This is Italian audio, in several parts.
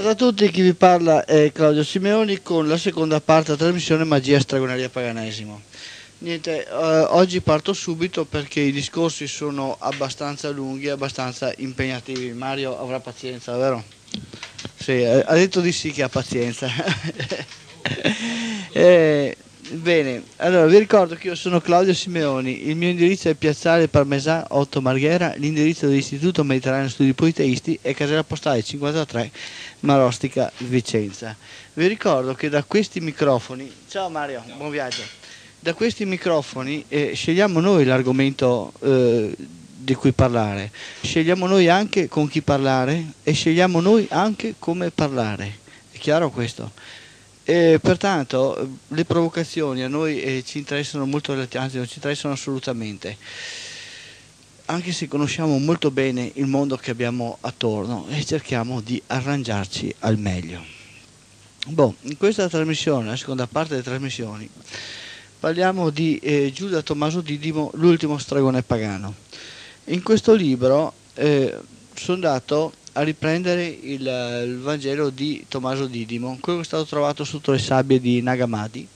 Salve a tutti, chi vi parla è Claudio Simeoni con la seconda parte della trasmissione Magia, Stregoneria, Paganesimo. Niente, eh, oggi parto subito perché i discorsi sono abbastanza lunghi e abbastanza impegnativi. Mario avrà pazienza, vero? Sì, eh, ha detto di sì che ha pazienza. eh, bene, allora vi ricordo che io sono Claudio Simeoni, il mio indirizzo è Piazzale Parmesan 8 Marghera, l'indirizzo dell'Istituto Mediterraneo Studi Politeisti è casella postale 53 Marostica Vicenza. Vi ricordo che da questi microfoni, ciao Mario, buon viaggio da questi microfoni eh, scegliamo noi l'argomento eh, di cui parlare, scegliamo noi anche con chi parlare e scegliamo noi anche come parlare. È chiaro questo? E pertanto le provocazioni a noi eh, ci interessano molto, anzi non ci interessano assolutamente, anche se conosciamo molto bene il mondo che abbiamo attorno e cerchiamo di arrangiarci al meglio. Boh, in questa trasmissione, la seconda parte delle trasmissioni, parliamo di eh, Giuda Tommaso Didimo, l'ultimo stregone pagano. In questo libro eh, sono andato a riprendere il, il, Vangelo di Tommaso Didimo, quello che è stato trovato sotto le sabbie di Nagamadi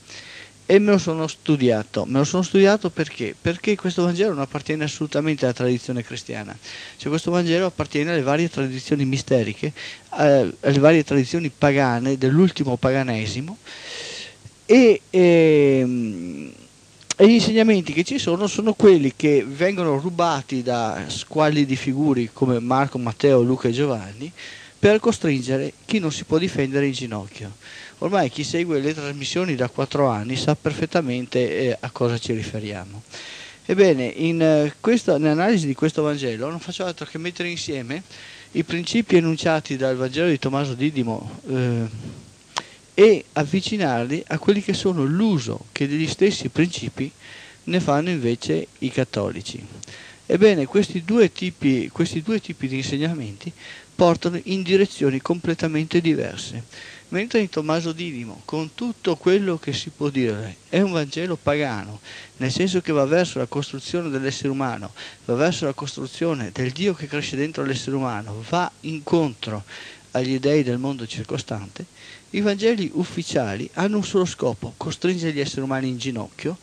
e me lo sono studiato. Me lo sono studiato perché? Perché questo Vangelo non appartiene assolutamente alla tradizione cristiana, cioè questo Vangelo appartiene alle varie tradizioni misteriche, eh, alle varie tradizioni pagane dell'ultimo paganesimo e, ehm, e, gli insegnamenti che ci sono sono quelli che vengono rubati da squalli di figuri come Marco, Matteo, Luca e Giovanni per costringere chi non si può difendere in ginocchio. Ormai chi segue le trasmissioni da quattro anni sa perfettamente eh, a cosa ci riferiamo. Ebbene, in eh, questa, nell'analisi di questo Vangelo non faccio altro che mettere insieme i principi enunciati dal Vangelo di Tommaso Didimo eh, e avvicinarli a quelli che sono l'uso che degli stessi principi ne fanno invece i cattolici. Ebbene, questi due tipi, questi due tipi di insegnamenti portano in direzioni completamente diverse. Mentre in Tommaso Didimo, con tutto quello che si può dire, è un Vangelo pagano, nel senso che va verso la costruzione dell'essere umano, va verso la costruzione del Dio che cresce dentro l'essere umano, va incontro agli dei del mondo circostante, i Vangeli ufficiali hanno un solo scopo, costringere gli esseri umani in ginocchio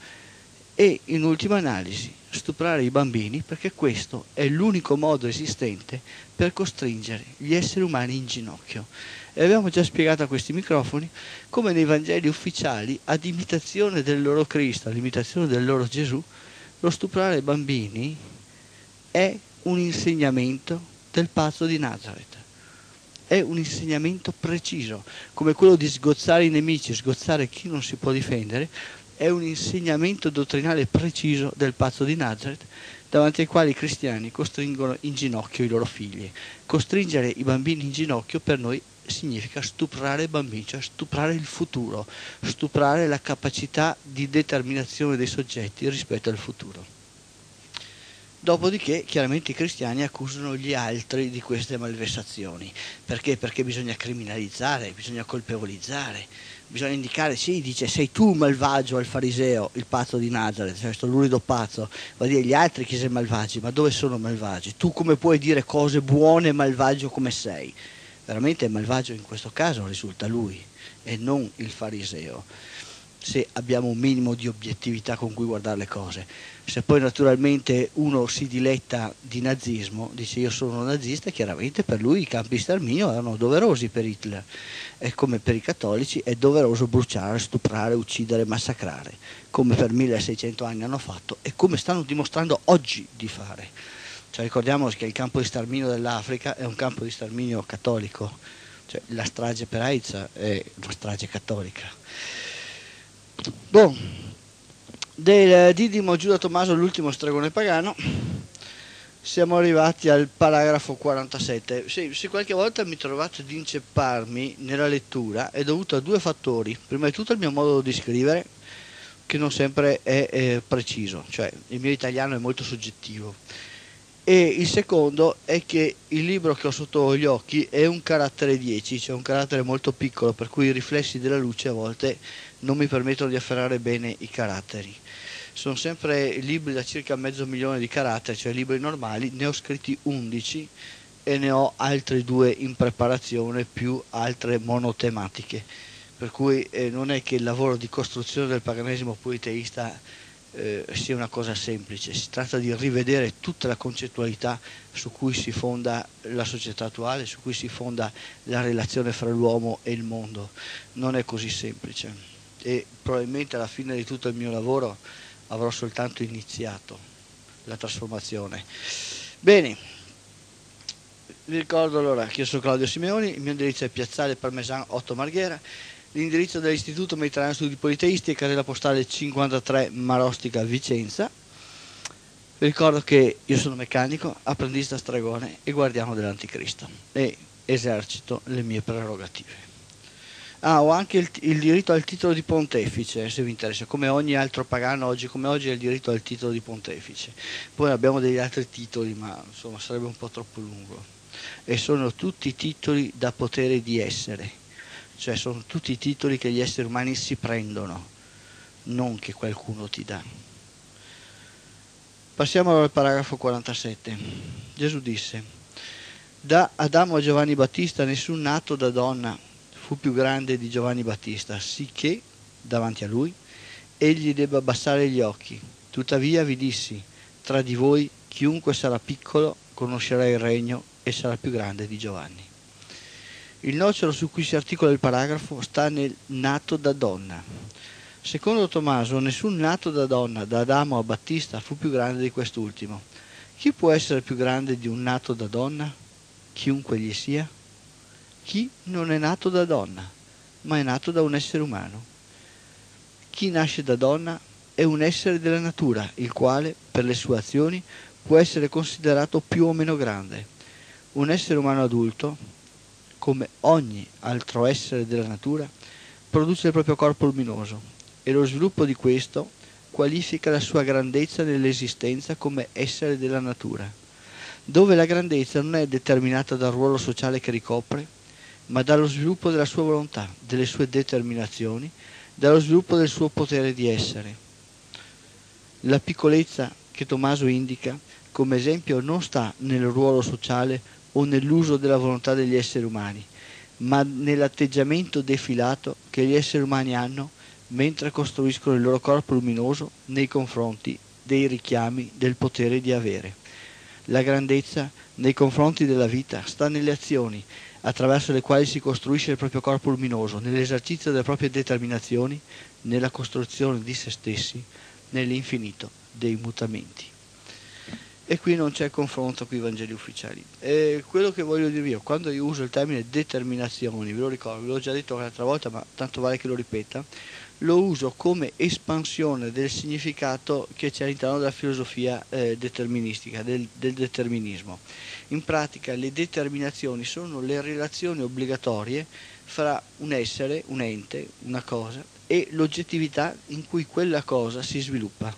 e, in ultima analisi, stuprare i bambini, perché questo è l'unico modo esistente per costringere gli esseri umani in ginocchio. E abbiamo già spiegato a questi microfoni come nei Vangeli ufficiali, ad imitazione del loro Cristo, all'imitazione del loro Gesù, lo stuprare i bambini è un insegnamento del pazzo di Nazareth è un insegnamento preciso, come quello di sgozzare i nemici, sgozzare chi non si può difendere, è un insegnamento dottrinale preciso del pazzo di Nazareth, davanti ai quali i cristiani costringono in ginocchio i loro figli. Costringere i bambini in ginocchio per noi significa stuprare i bambini, cioè stuprare il futuro, stuprare la capacità di determinazione dei soggetti rispetto al futuro. Dopodiché chiaramente i cristiani accusano gli altri di queste malversazioni. Perché? Perché bisogna criminalizzare, bisogna colpevolizzare, bisogna indicare, sì, dice sei tu malvagio al fariseo, il pazzo di Nazareth, cioè questo lurido pazzo, va a dire gli altri che sei malvagi, ma dove sono malvagi? Tu come puoi dire cose buone malvagio come sei? Veramente malvagio in questo caso risulta lui e non il fariseo se abbiamo un minimo di obiettività con cui guardare le cose. Se poi naturalmente uno si diletta di nazismo, dice io sono nazista, chiaramente per lui i campi di sterminio erano doverosi per Hitler e come per i cattolici è doveroso bruciare, stuprare, uccidere, massacrare, come per 1600 anni hanno fatto e come stanno dimostrando oggi di fare. Cioè, ricordiamoci che il campo di sterminio dell'Africa è un campo di sterminio cattolico, cioè, la strage per AIDS è una strage cattolica Bon, del Didimo Giuda Tommaso, l'ultimo stregone pagano, siamo arrivati al paragrafo 47. Se, se, qualche volta mi trovate ad incepparmi nella lettura è dovuto a due fattori. Prima di tutto il mio modo di scrivere, che non sempre è, è preciso, cioè il mio italiano è molto soggettivo. E il secondo è che il libro che ho sotto gli occhi è un carattere 10, cioè un carattere molto piccolo, per cui i riflessi della luce a volte non mi permettono di afferrare bene i caratteri. Sono sempre libri da circa mezzo milione di caratteri, cioè libri normali, ne ho scritti 11 e ne ho altre due in preparazione più altre monotematiche. Per cui eh, non è che il lavoro di costruzione del paganesimo politeista eh, sia una cosa semplice, si tratta di rivedere tutta la concettualità su cui si fonda la società attuale, su cui si fonda la relazione fra l'uomo e il mondo, non è così semplice e probabilmente alla fine di tutto il mio lavoro avrò soltanto iniziato la trasformazione. Bene, vi ricordo allora che io sono Claudio Simeoni, il mio indirizzo è Piazzale Parmesan 8 Marghera, l'indirizzo dell'Istituto Mediterraneo Studi Politeisti è casella postale 53 Marostica Vicenza. Vi ricordo che io sono meccanico, apprendista stregone e guardiano dell'Anticristo e esercito le mie prerogative. Ah, ho anche il, il, diritto al titolo di pontefice, se vi interessa, come ogni altro pagano oggi come oggi ha il diritto al titolo di pontefice. Poi abbiamo degli altri titoli, ma insomma sarebbe un po' troppo lungo. E sono tutti titoli da potere di essere, cioè sono tutti titoli che gli esseri umani si prendono, non che qualcuno ti dà. Passiamo al paragrafo 47. Gesù disse, da Adamo a Giovanni Battista nessun nato da donna fu più grande di Giovanni Battista, sicché, davanti a lui, egli debba abbassare gli occhi. Tuttavia vi dissi, tra di voi chiunque sarà piccolo conoscerà il regno e sarà più grande di Giovanni. Il nocciolo su cui si articola il paragrafo sta nel nato da donna. Secondo Tommaso, nessun nato da donna, da Adamo a Battista, fu più grande di quest'ultimo. Chi può essere più grande di un nato da donna? Chiunque gli sia? Chi non è nato da donna, ma è nato da un essere umano. Chi nasce da donna è un essere della natura, il quale, per le sue azioni, può essere considerato più o meno grande. Un essere umano adulto, come ogni altro essere della natura, produce il proprio corpo luminoso e lo sviluppo di questo qualifica la sua grandezza nell'esistenza come essere della natura, dove la grandezza non è determinata dal ruolo sociale che ricopre, ma dallo sviluppo della sua volontà, delle sue determinazioni, dallo sviluppo del suo potere di essere. La piccolezza che Tommaso indica come esempio non sta nel ruolo sociale o nell'uso della volontà degli esseri umani, ma nell'atteggiamento defilato che gli esseri umani hanno mentre costruiscono il loro corpo luminoso nei confronti dei richiami del potere di avere. La grandezza nei confronti della vita sta nelle azioni attraverso le quali si costruisce il proprio corpo luminoso, nell'esercizio delle proprie determinazioni, nella costruzione di se stessi, nell'infinito dei mutamenti. E qui non c'è confronto con i Vangeli ufficiali. E quello che voglio dirvi io, quando io uso il termine determinazioni, ve lo ricordo, ve l'ho già detto l'altra volta, ma tanto vale che lo ripeta, lo uso come espansione del significato che c'è all'interno della filosofia eh, deterministica, del, del, determinismo. In pratica le determinazioni sono le relazioni obbligatorie fra un essere, un ente, una cosa e l'oggettività in cui quella cosa si sviluppa.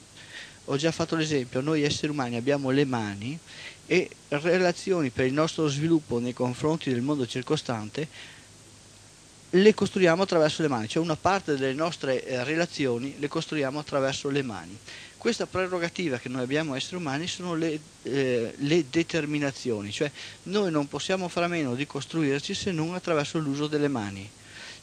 Ho già fatto l'esempio, noi esseri umani abbiamo le mani e relazioni per il nostro sviluppo nei confronti del mondo circostante le costruiamo attraverso le mani, cioè una parte delle nostre eh, relazioni le costruiamo attraverso le mani. Questa prerogativa che noi abbiamo esseri umani sono le, eh, le determinazioni, cioè noi non possiamo fare a meno di costruirci se non attraverso l'uso delle mani.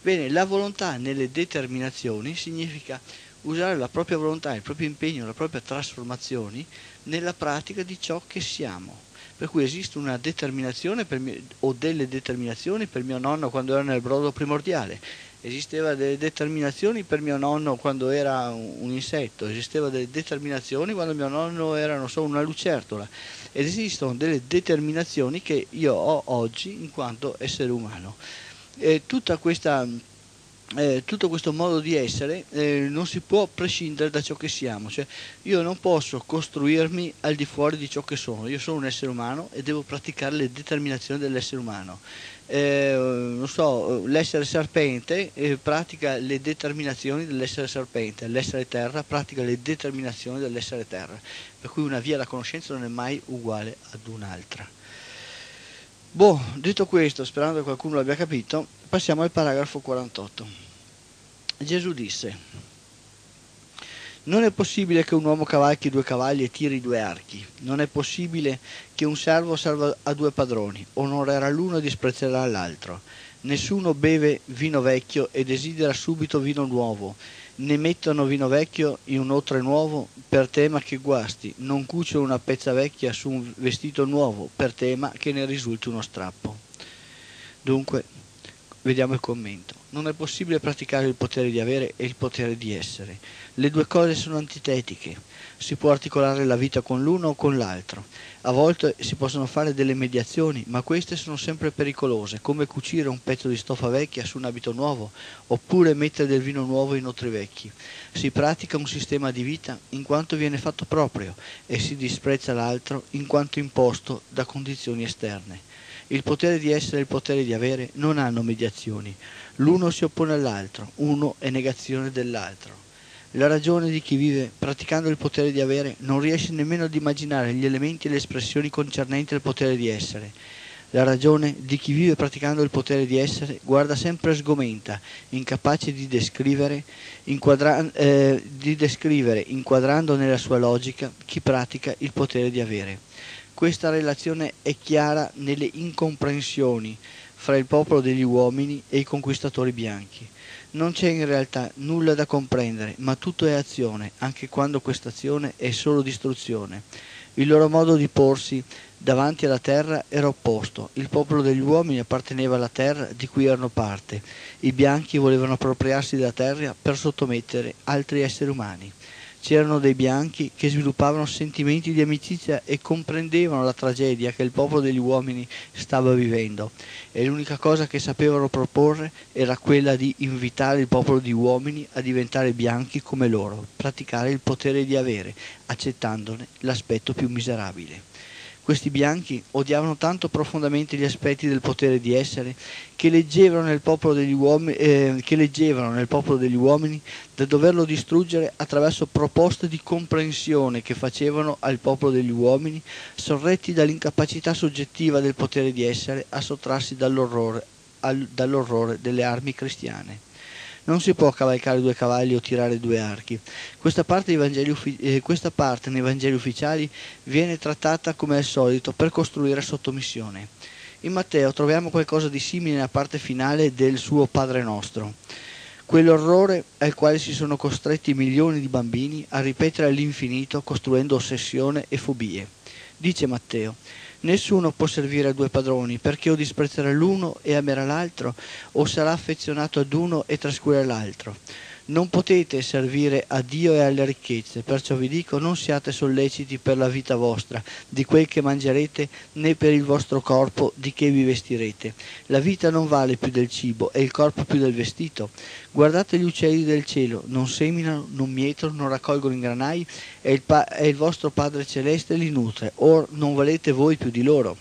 Bene, la volontà nelle determinazioni significa usare la propria volontà, il proprio impegno, le proprie trasformazioni nella pratica di ciò che siamo per cui esiste una determinazione mio, o delle determinazioni per mio nonno quando era nel brodo primordiale, esisteva delle determinazioni per mio nonno quando era un, insetto, esisteva delle determinazioni quando mio nonno era non so, una lucertola. Ed esistono delle determinazioni che io ho oggi in quanto essere umano. E tutta questa eh, tutto questo modo di essere eh, non si può prescindere da ciò che siamo, cioè io non posso costruirmi al di fuori di ciò che sono, io sono un essere umano e devo praticare le determinazioni dell'essere umano. Eh, non so, l'essere serpente eh, pratica le determinazioni dell'essere serpente, l'essere terra pratica le determinazioni dell'essere terra, per cui una via alla conoscenza non è mai uguale ad un'altra. Boh, detto questo, sperando che qualcuno l'abbia capito, passiamo al paragrafo 48. Gesù disse, Non è possibile che un uomo cavalchi due cavalli e tiri due archi. Non è possibile che un servo serva a due padroni. Onorerà l'uno e disprezzerà l'altro. Nessuno beve vino vecchio e desidera subito vino nuovo. Ne mettono vino vecchio in un otre nuovo per tema che guasti. Non cuciono una pezza vecchia su un vestito nuovo per tema che ne risulti uno strappo. Dunque, vediamo il commento. Non è possibile praticare il potere di avere e il potere di essere. Le due cose sono antitetiche. Si può articolare la vita con l'uno o con l'altro. A volte si possono fare delle mediazioni, ma queste sono sempre pericolose, come cucire un pezzo di stoffa vecchia su un abito nuovo, oppure mettere del vino nuovo in otri vecchi. Si pratica un sistema di vita in quanto viene fatto proprio e si disprezza l'altro in quanto imposto da condizioni esterne. Il potere di essere e il potere di avere non hanno mediazioni. L'uno si oppone all'altro, uno è negazione dell'altro. La ragione di chi vive praticando il potere di avere non riesce nemmeno ad immaginare gli elementi e le espressioni concernenti il potere di essere. La ragione di chi vive praticando il potere di essere guarda sempre sgomenta, incapace di descrivere, inquadra- eh, di descrivere, inquadrando nella sua logica chi pratica il potere di avere. Questa relazione è chiara nelle incomprensioni fra il popolo degli uomini e i conquistatori bianchi. Non c'è in realtà nulla da comprendere, ma tutto è azione, anche quando questa azione è solo distruzione. Il loro modo di porsi davanti alla terra era opposto. Il popolo degli uomini apparteneva alla terra di cui erano parte. I bianchi volevano appropriarsi della terra per sottomettere altri esseri umani. C'erano dei bianchi che sviluppavano sentimenti di amicizia e comprendevano la tragedia che il popolo degli uomini stava vivendo e l'unica cosa che sapevano proporre era quella di invitare il popolo di uomini a diventare bianchi come loro, praticare il potere di avere, accettandone l'aspetto più miserabile. Questi bianchi odiavano tanto profondamente gli aspetti del potere di essere che leggevano nel popolo degli uomini, eh, nel popolo degli uomini da doverlo distruggere attraverso proposte di comprensione che facevano al popolo degli uomini, sorretti dall'incapacità soggettiva del potere di essere, a sottrarsi dall'orrore, al, dall'orrore delle armi cristiane. Non si può cavalcare due cavalli o tirare due archi. Questa parte, uffi- eh, questa parte nei Vangeli ufficiali viene trattata come al solito per costruire sottomissione. In Matteo troviamo qualcosa di simile nella parte finale del suo Padre nostro. Quell'orrore al quale si sono costretti milioni di bambini a ripetere all'infinito costruendo ossessione e fobie. Dice Matteo, Nessuno può servire a due padroni, perché o disprezzerà l'uno e amerà l'altro, o sarà affezionato ad uno e trascurerà l'altro. Non potete servire a Dio e alle ricchezze, perciò vi dico non siate solleciti per la vita vostra, di quel che mangerete, né per il vostro corpo, di che vi vestirete. La vita non vale più del cibo e il corpo più del vestito. Guardate gli uccelli del cielo, non seminano, non mietono, non raccolgono in granai e il, pa- e il vostro Padre Celeste li nutre. Or non valete voi più di loro.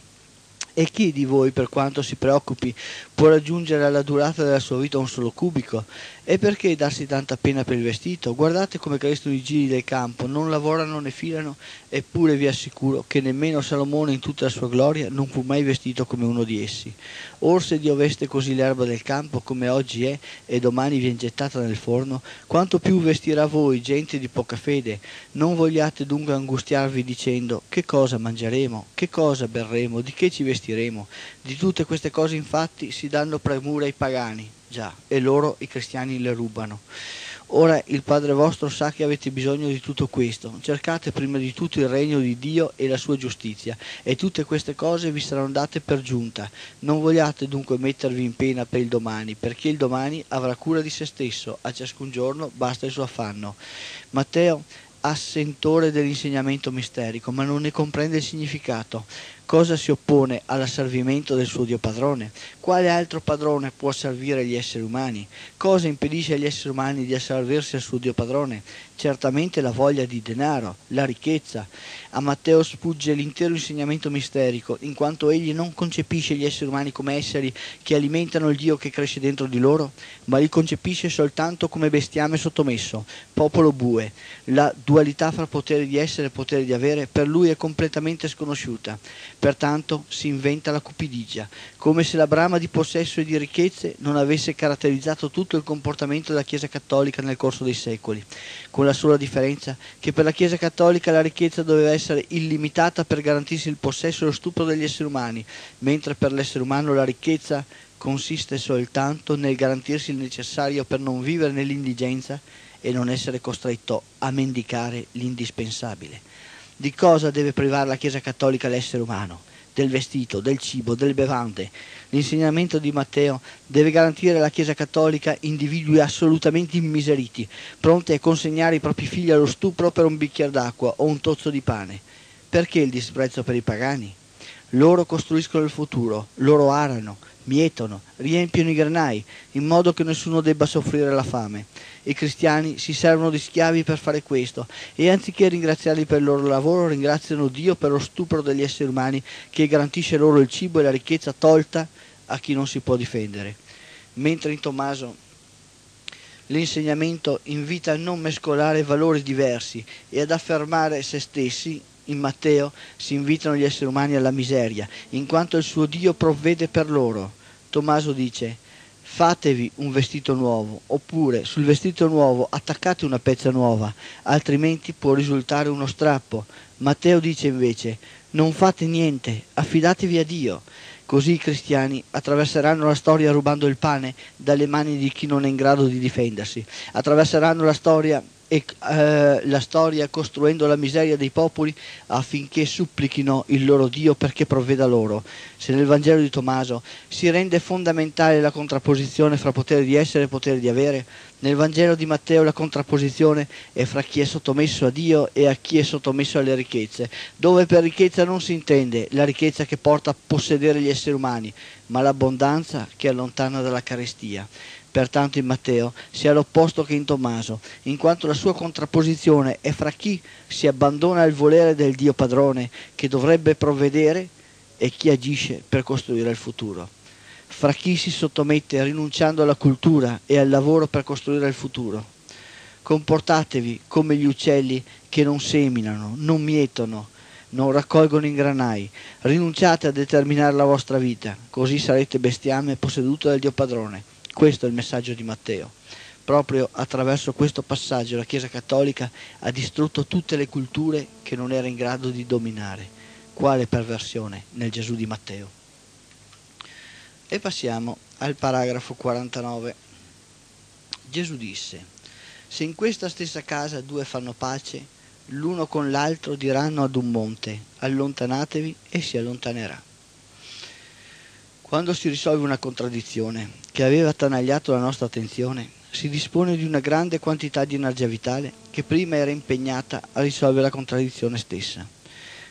E chi di voi, per quanto si preoccupi, può raggiungere alla durata della sua vita un solo cubico? E perché darsi tanta pena per il vestito? Guardate come crescono i giri del campo, non lavorano né filano, eppure vi assicuro che nemmeno Salomone in tutta la sua gloria non fu mai vestito come uno di essi. Or se Dio veste così l'erba del campo come oggi è e domani viene gettata nel forno, quanto più vestirà voi, gente di poca fede. Non vogliate dunque angustiarvi dicendo che cosa mangeremo, che cosa berremo, di che ci vestiremo. Di tutte queste cose infatti si danno premura ai pagani Già, e loro i cristiani le rubano. Ora il Padre vostro sa che avete bisogno di tutto questo. Cercate prima di tutto il regno di Dio e la sua giustizia, e tutte queste cose vi saranno date per giunta. Non vogliate dunque mettervi in pena per il domani, perché il domani avrà cura di se stesso, a ciascun giorno basta il suo affanno. Matteo assentore dell'insegnamento misterico, ma non ne comprende il significato. Cosa si oppone all'asservimento del suo Dio padrone? Quale altro padrone può servire gli esseri umani? Cosa impedisce agli esseri umani di asservirsi al suo Dio padrone? Certamente la voglia di denaro, la ricchezza. A Matteo sfugge l'intero insegnamento misterico, in quanto egli non concepisce gli esseri umani come esseri che alimentano il Dio che cresce dentro di loro, ma li concepisce soltanto come bestiame sottomesso, popolo bue. La dualità fra potere di essere e potere di avere per lui è completamente sconosciuta Pertanto si inventa la cupidigia, come se la brama di possesso e di ricchezze non avesse caratterizzato tutto il comportamento della Chiesa cattolica nel corso dei secoli, con la sola differenza che per la Chiesa cattolica la ricchezza doveva essere illimitata per garantirsi il possesso e lo stupro degli esseri umani, mentre per l'essere umano la ricchezza consiste soltanto nel garantirsi il necessario per non vivere nell'indigenza e non essere costretto a mendicare l'indispensabile. Di cosa deve privare la Chiesa Cattolica l'essere umano? Del vestito, del cibo, del bevande. L'insegnamento di Matteo deve garantire alla Chiesa Cattolica individui assolutamente immiseriti, pronti a consegnare i propri figli allo stupro per un bicchiere d'acqua o un tozzo di pane. Perché il disprezzo per i pagani? Loro costruiscono il futuro, loro arano, mietono, riempiono i granai, in modo che nessuno debba soffrire la fame. I cristiani si servono di schiavi per fare questo e anziché ringraziarli per il loro lavoro, ringraziano Dio per lo stupro degli esseri umani che garantisce loro il cibo e la ricchezza tolta a chi non si può difendere. Mentre in Tommaso l'insegnamento invita a non mescolare valori diversi e ad affermare se stessi, in Matteo si invitano gli esseri umani alla miseria, in quanto il suo Dio provvede per loro. Tommaso dice, fatevi un vestito nuovo, oppure sul vestito nuovo attaccate una pezza nuova, altrimenti può risultare uno strappo. Matteo dice invece, non fate niente, affidatevi a Dio. Così i cristiani attraverseranno la storia rubando il pane dalle mani di chi non è in grado di difendersi, attraverseranno la storia e eh, la storia costruendo la miseria dei popoli affinché supplichino il loro Dio perché provveda loro. Se nel Vangelo di Tommaso si rende fondamentale la contrapposizione fra potere di essere e potere di avere, nel Vangelo di Matteo la contrapposizione è fra chi è sottomesso a Dio e a chi è sottomesso alle ricchezze, dove per ricchezza non si intende la ricchezza che porta a possedere gli esseri umani, ma l'abbondanza che allontana dalla carestia. Pertanto in Matteo si ha l'opposto che in Tommaso, in quanto la sua contrapposizione è fra chi si abbandona al volere del Dio padrone che dovrebbe provvedere e chi agisce per costruire il futuro. Fra chi si sottomette rinunciando alla cultura e al lavoro per costruire il futuro. Comportatevi come gli uccelli che non seminano, non mietono, non raccolgono in granai. Rinunciate a determinare la vostra vita, così sarete bestiame posseduto dal Dio padrone. Questo è il messaggio di Matteo. Proprio attraverso questo passaggio la Chiesa Cattolica ha distrutto tutte le culture che non era in grado di dominare. Quale perversione nel Gesù di Matteo. E passiamo al paragrafo 49. Gesù disse, se in questa stessa casa due fanno pace, l'uno con l'altro diranno ad un monte, allontanatevi e si allontanerà. Quando si risolve una contraddizione che aveva attanagliato la nostra attenzione, si dispone di una grande quantità di energia vitale che prima era impegnata a risolvere la contraddizione stessa.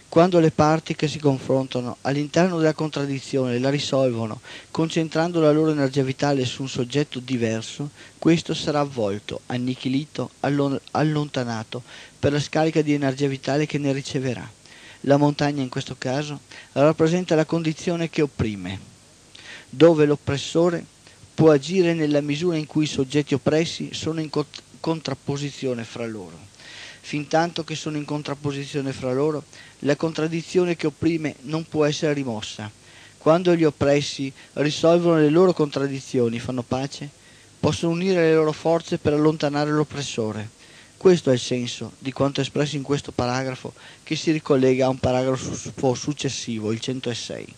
Quando le parti che si confrontano all'interno della contraddizione la risolvono, concentrando la loro energia vitale su un soggetto diverso, questo sarà avvolto, annichilito, allontanato per la scarica di energia vitale che ne riceverà. La montagna in questo caso rappresenta la condizione che opprime, dove l'oppressore può agire nella misura in cui i soggetti oppressi sono in contrapposizione fra loro. Fintanto che sono in contrapposizione fra loro, la contraddizione che opprime non può essere rimossa. Quando gli oppressi risolvono le loro contraddizioni, fanno pace, possono unire le loro forze per allontanare l'oppressore. Questo è il senso di quanto espresso in questo paragrafo che si ricollega a un paragrafo successivo, il 106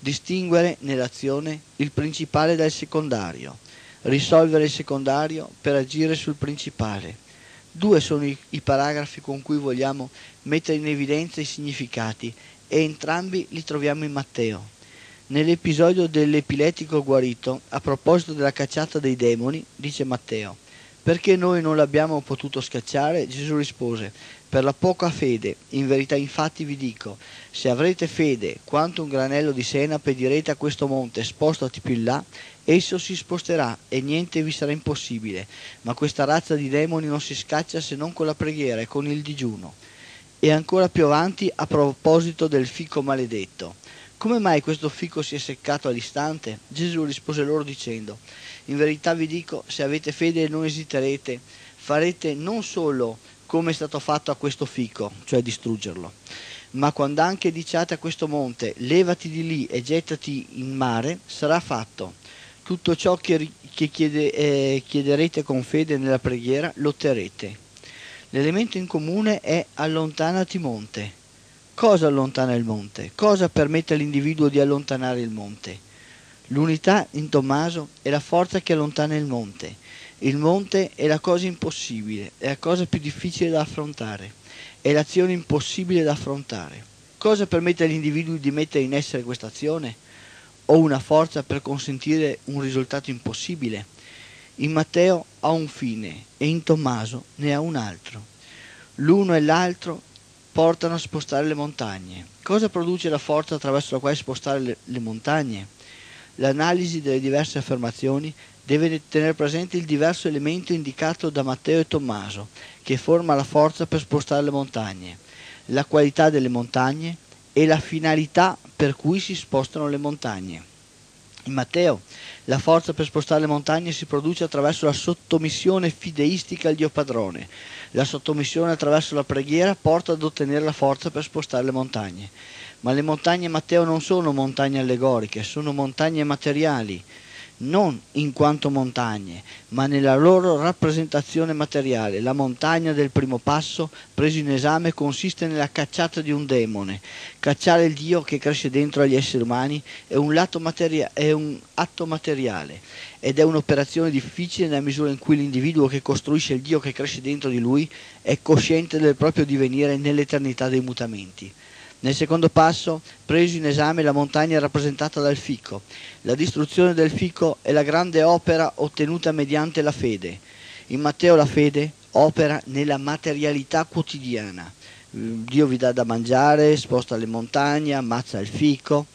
distinguere nell'azione il principale dal secondario, risolvere il secondario per agire sul principale. Due sono i, i, paragrafi con cui vogliamo mettere in evidenza i significati e entrambi li troviamo in Matteo. Nell'episodio dell'epiletico guarito, a proposito della cacciata dei demoni, dice Matteo, perché noi non l'abbiamo potuto scacciare? Gesù rispose, per la poca fede. In verità infatti vi dico, se avrete fede quanto un granello di senape direte a questo monte spostati più in là, esso si sposterà e niente vi sarà impossibile. Ma questa razza di demoni non si scaccia se non con la preghiera e con il digiuno. E ancora più avanti a proposito del fico maledetto. Come mai questo fico si è seccato all'istante? Gesù rispose loro dicendo, in verità vi dico, se avete fede non esiterete, farete non solo come è stato fatto a questo fico, cioè distruggerlo, Ma quando anche diciate a questo monte, levati di lì e gettati in mare, sarà fatto. Tutto ciò che, che chiede, eh, chiederete con fede nella preghiera, lo otterrete. L'elemento in comune è allontanati monte. Cosa allontana il monte? Cosa permette all'individuo di allontanare il monte? L'unità in Tommaso è la forza che allontana il monte. Il monte è la cosa impossibile, è la cosa più difficile da affrontare è l'azione impossibile da affrontare. Cosa permette agli individui di mettere in essere questa azione? O una forza per consentire un risultato impossibile? In Matteo ha un fine e in Tommaso ne ha un altro. L'uno e l'altro portano a spostare le montagne. Cosa produce la forza attraverso la quale spostare le, le montagne? L'analisi delle diverse affermazioni deve tenere presente il diverso elemento indicato da Matteo e Tommaso, che forma la forza per spostare le montagne, la qualità delle montagne e la finalità per cui si spostano le montagne. In Matteo, la forza per spostare le montagne si produce attraverso la sottomissione fideistica al Dio Padrone. La sottomissione attraverso la preghiera porta ad ottenere la forza per spostare le montagne. Ma le montagne Matteo non sono montagne allegoriche, sono montagne materiali non in quanto montagne, ma nella loro rappresentazione materiale. La montagna del primo passo preso in esame consiste nella cacciata di un demone. Cacciare il Dio che cresce dentro agli esseri umani è un, è un atto materiale ed è un'operazione difficile nella misura in cui l'individuo che costruisce il Dio che cresce dentro di lui è cosciente del proprio divenire nell'eternità dei mutamenti. Nel secondo passo, preso in esame la montagna rappresentata dal fico. La distruzione del fico è la grande opera ottenuta mediante la fede. In Matteo la fede opera nella materialità quotidiana. Dio vi dà da mangiare, sposta le montagne, ammazza il fico.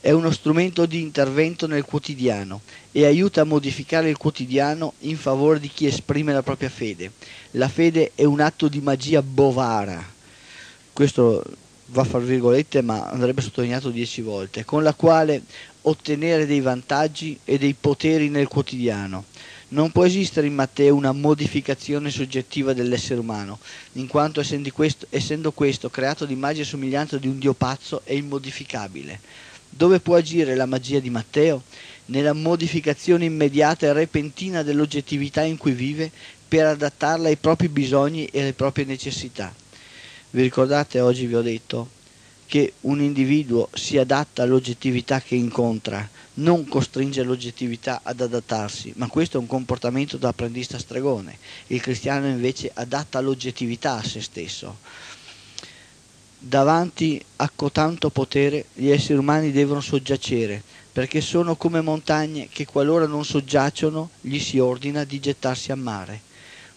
È uno strumento di intervento nel quotidiano e aiuta a modificare il quotidiano in favore di chi esprime la propria fede. La fede è un atto di magia bovara. Questo va a far virgolette ma andrebbe sottolineato dieci volte, con la quale ottenere dei vantaggi e dei poteri nel quotidiano. Non può esistere in Matteo una modificazione soggettiva dell'essere umano, in quanto essendo questo, essendo questo creato d'immagine e somiglianza di un Dio pazzo è immodificabile. Dove può agire la magia di Matteo? Nella modificazione immediata e repentina dell'oggettività in cui vive per adattarla ai propri bisogni e alle proprie necessità. Vi ricordate oggi vi ho detto che un individuo si adatta all'oggettività che incontra, non costringe l'oggettività ad adattarsi, ma questo è un comportamento da apprendista stregone. Il cristiano invece adatta l'oggettività a se stesso. Davanti a cotanto potere gli esseri umani devono soggiacere, perché sono come montagne che qualora non soggiacciono gli si ordina di gettarsi a mare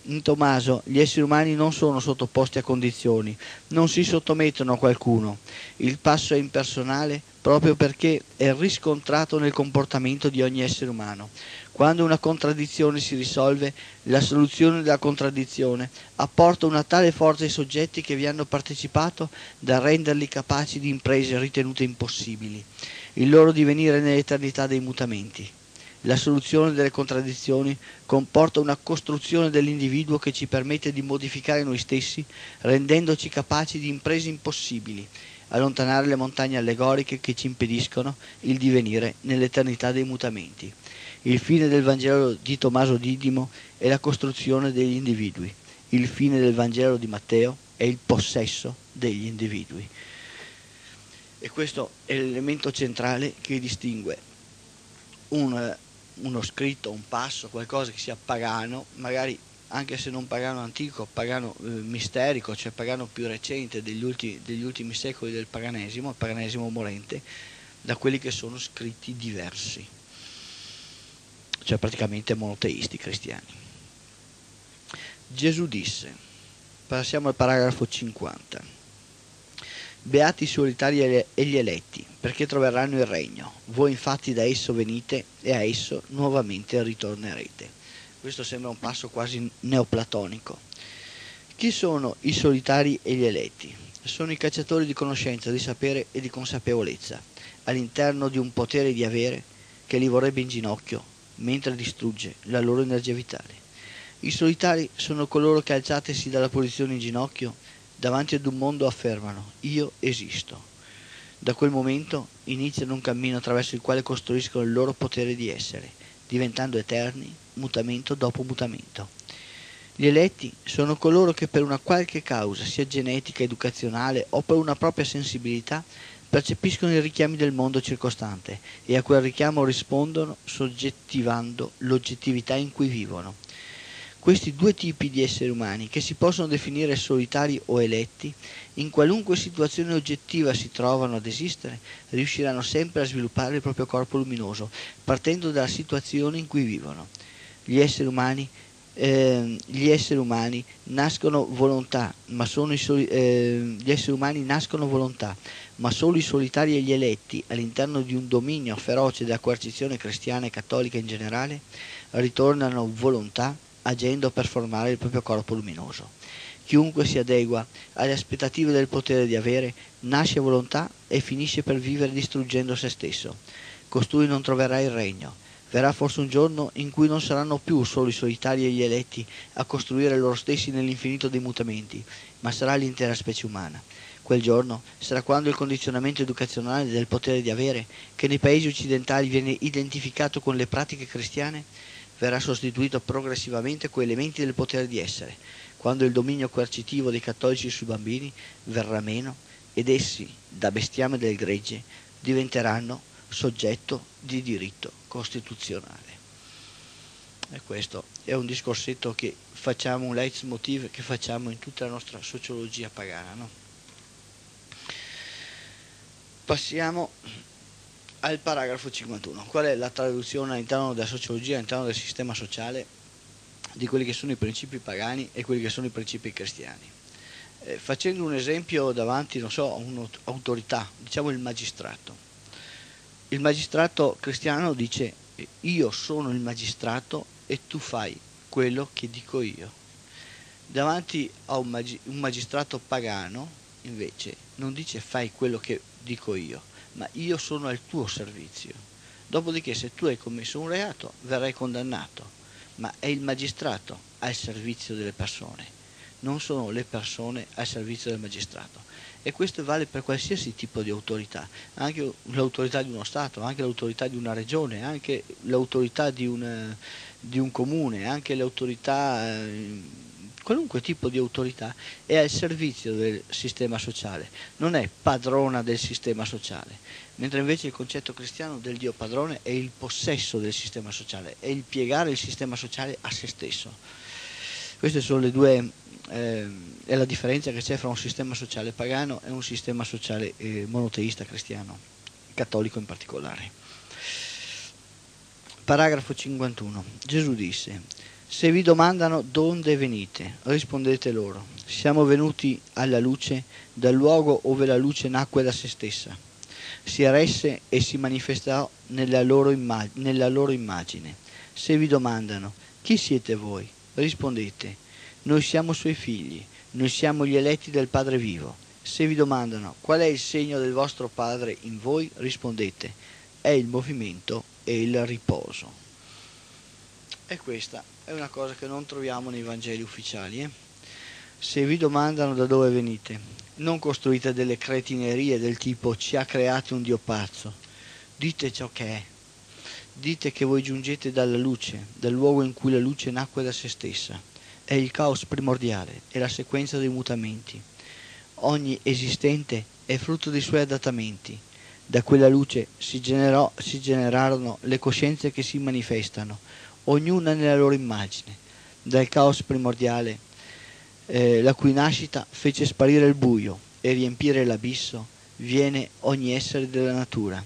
in Tommaso gli esseri umani non sono sottoposti a condizioni, non si sottomettono a qualcuno. Il passo è impersonale proprio perché è riscontrato nel comportamento di ogni essere umano. Quando una contraddizione si risolve, la soluzione della contraddizione apporta una tale forza ai soggetti che vi hanno partecipato da renderli capaci di imprese ritenute impossibili. Il loro divenire nell'eternità dei mutamenti. La soluzione delle contraddizioni comporta una costruzione dell'individuo che ci permette di modificare noi stessi, rendendoci capaci di imprese impossibili, allontanare le montagne allegoriche che ci impediscono il divenire nell'eternità dei mutamenti. Il fine del Vangelo di Tommaso Didimo è la costruzione degli individui. Il fine del Vangelo di Matteo è il possesso degli individui. E questo è l'elemento centrale che distingue un uno scritto, un passo, qualcosa che sia pagano, magari anche se non pagano antico, pagano eh, misterico, cioè pagano più recente degli, ultimi, degli ultimi secoli del paganesimo, il paganesimo morente, da quelli che sono scritti diversi, cioè praticamente monoteisti cristiani. Gesù disse, passiamo al paragrafo 50. Beati i solitari e gli eletti, perché troveranno il regno. Voi infatti da esso venite e a esso nuovamente ritornerete. Questo sembra un passo quasi neoplatonico. Chi sono i solitari e gli eletti? Sono i cacciatori di conoscenza, di sapere e di consapevolezza, all'interno di un potere di avere che li vorrebbe in ginocchio, mentre distrugge la loro energia vitale. I solitari sono coloro che alzatesi dalla posizione in ginocchio davanti ad un mondo affermano io esisto. Da quel momento iniziano un cammino attraverso il quale costruiscono il loro potere di essere, diventando eterni, mutamento dopo mutamento. Gli eletti sono coloro che per una qualche causa, sia genetica, educazionale o per una propria sensibilità, percepiscono i richiami del mondo circostante e a quel richiamo rispondono soggettivando l'oggettività in cui vivono. Questi due tipi di esseri umani, che si possono definire solitari o eletti, in qualunque situazione oggettiva si trovano ad esistere, riusciranno sempre a sviluppare il proprio corpo luminoso, partendo dalla situazione in cui vivono. Gli esseri umani eh, gli esseri umani nascono volontà, ma sono i soli, eh, gli esseri umani nascono volontà, ma solo i solitari e gli eletti, all'interno di un dominio feroce della coercizione cristiana e cattolica in generale, ritornano volontà agendo per formare il proprio corpo luminoso. Chiunque si adegua alle aspettative del potere di avere, nasce volontà e finisce per vivere distruggendo se stesso. Costui non troverà il regno, Verrà forse un giorno in cui non saranno più solo i solitari e gli eletti a costruire loro stessi nell'infinito dei mutamenti, ma sarà l'intera specie umana. Quel giorno sarà quando il condizionamento educazionale del potere di avere, che nei paesi occidentali viene identificato con le pratiche cristiane, verrà sostituito progressivamente con elementi del potere di essere, quando il dominio coercitivo dei cattolici sui bambini verrà meno ed essi, da bestiame del gregge, diventeranno soggetto di diritto costituzionale. E questo è un discorsetto che facciamo, un leitmotiv che facciamo in tutta la nostra sociologia pagana. No? Passiamo al paragrafo 51. Qual è la traduzione all'interno della sociologia, all'interno del sistema sociale, di quelli che sono i principi pagani e quelli che sono i principi cristiani? Eh, facendo un esempio davanti, non so, a un'autorità, diciamo il magistrato il magistrato cristiano dice io sono il magistrato e tu fai quello che dico io. Davanti a un, un magistrato pagano, invece, non dice fai quello che dico io, ma io sono al tuo servizio. Dopodiché se tu hai commesso un reato verrai condannato, ma è il magistrato al servizio delle persone, non sono le persone al servizio del magistrato e questo vale per qualsiasi tipo di autorità, anche l'autorità di uno Stato, anche l'autorità di una regione, anche l'autorità di un, di un comune, anche l'autorità, eh, qualunque tipo di autorità è al servizio del sistema sociale, non è padrona del sistema sociale, mentre invece il concetto cristiano del Dio padrone è il possesso del sistema sociale, è il piegare il sistema sociale a se stesso. Queste sono le due eh, è la differenza che c'è fra un sistema sociale pagano e un sistema sociale eh, monoteista cristiano, cattolico in particolare. Paragrafo 51. Gesù disse, se vi domandano dove venite, rispondete loro, siamo venuti alla luce dal luogo dove la luce nacque da se stessa, si eresse e si manifestò nella loro, immag- nella loro immagine. Se vi domandano, chi siete voi? Rispondete, noi siamo suoi figli, noi siamo gli eletti del Padre vivo. Se vi domandano qual è il segno del vostro Padre in voi, rispondete, è il movimento e il riposo. E questa è una cosa che non troviamo nei Vangeli ufficiali. Eh? Se vi domandano da dove venite, non costruite delle cretinerie del tipo ci ha creato un Dio pazzo. Dite ciò che è. Dite che voi giungete dalla luce, dal luogo in cui la luce nacque da se stessa è il caos primordiale, è la sequenza dei mutamenti. Ogni esistente è frutto dei suoi adattamenti. Da quella luce si, generò, si generarono le coscienze che si manifestano, ognuna nella loro immagine. Dal caos primordiale, eh, la cui nascita fece sparire il buio e riempire l'abisso, viene ogni essere della natura.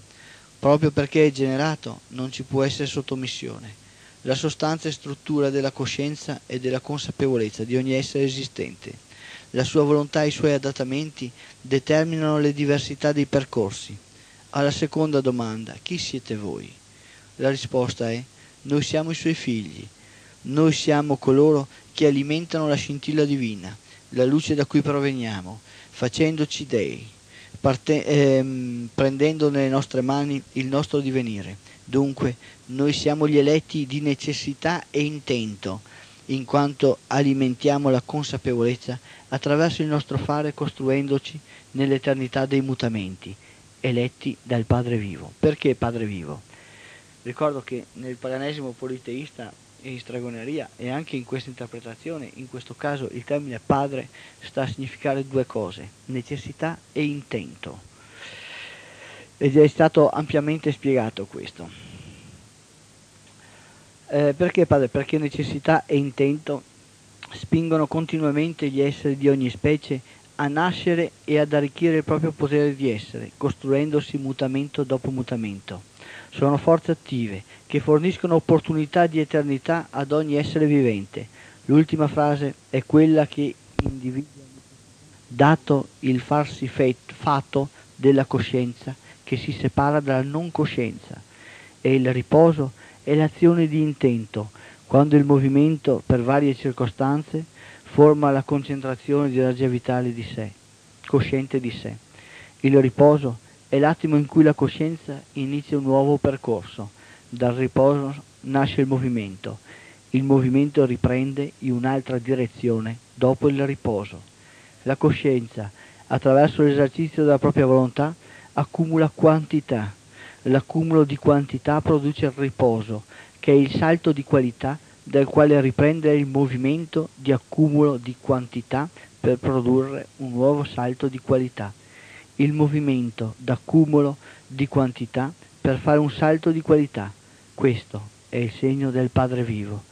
Proprio perché è generato non ci può essere sottomissione la sostanza e struttura della coscienza e della consapevolezza di ogni essere esistente. La sua volontà e i suoi adattamenti determinano le diversità dei percorsi. Alla seconda domanda, chi siete voi? La risposta è, noi siamo i suoi figli, noi siamo coloro che alimentano la scintilla divina, la luce da cui proveniamo, facendoci dei, parte, ehm, prendendo nelle nostre mani il nostro divenire Dunque, noi siamo gli eletti di necessità e intento, in quanto alimentiamo la consapevolezza attraverso il nostro fare costruendoci nell'eternità dei mutamenti, eletti dal Padre vivo. Perché Padre vivo? Ricordo che nel paganesimo politeista e in stragoneria e anche in questa interpretazione, in questo caso il termine padre sta a significare due cose, necessità e intento. Ed è stato ampiamente spiegato questo. Eh, perché padre? Perché necessità e intento spingono continuamente gli esseri di ogni specie a nascere e ad arricchire il proprio potere di essere, costruendosi mutamento dopo mutamento. Sono forze attive che forniscono opportunità di eternità ad ogni essere vivente. L'ultima frase è quella che individua, dato il farsi fatto della coscienza che si separa dalla non coscienza, e il riposo è l'azione di intento, quando il movimento, per varie circostanze, forma la concentrazione di energia vitale di sé, cosciente di sé. Il riposo è l'attimo in cui la coscienza inizia un nuovo percorso dal riposo nasce il movimento. Il movimento riprende in un'altra direzione dopo il riposo. La coscienza, attraverso l'esercizio della propria volontà, accumula quantità. L'accumulo di quantità produce il riposo, che è il salto di qualità dal quale riprendere il movimento di accumulo di quantità per produrre un nuovo salto di qualità. Il movimento d'accumulo di quantità per fare un salto di qualità questo è il segno del Padre vivo.